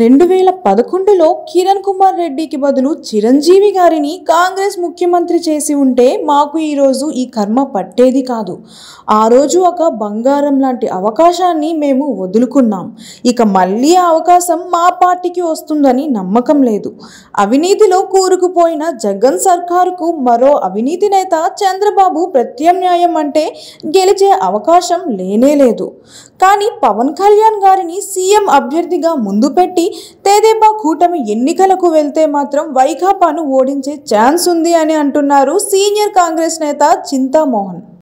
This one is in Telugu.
రెండు వేల పదకొండులో కిరణ్ కుమార్ రెడ్డికి బదులు చిరంజీవి గారిని కాంగ్రెస్ ముఖ్యమంత్రి చేసి ఉంటే మాకు ఈరోజు ఈ కర్మ పట్టేది కాదు. ఆ రోజు ఒక బంగారం లాంటి అవకాశాన్ని మేము వదులుకున్నాం. ఇక మళ్ళీ ఆ అవకాశం మా పార్టీకి వస్తుందని నమ్మకం లేదు. అవినీతిలో కూరుకుపోయిన జగన్ సర్కారుకు మరో అవినీతి నేత చంద్రబాబు ప్రత్యామ్నాయం అంటే గెలిచే అవకాశం లేనే లేదు. కానీ పవన్ కళ్యాణ్ గారిని సీఎం అభ్యర్థిగా ముందు పెట్టి తెదేపా కూటమి ఎన్నికలకు వెళ్తే మాత్రం వైకాపాను ఓడించే ఛాన్స్ ఉంది అని అంటున్నారు సీనియర్ కాంగ్రెస్ నేత చింతామోహన్.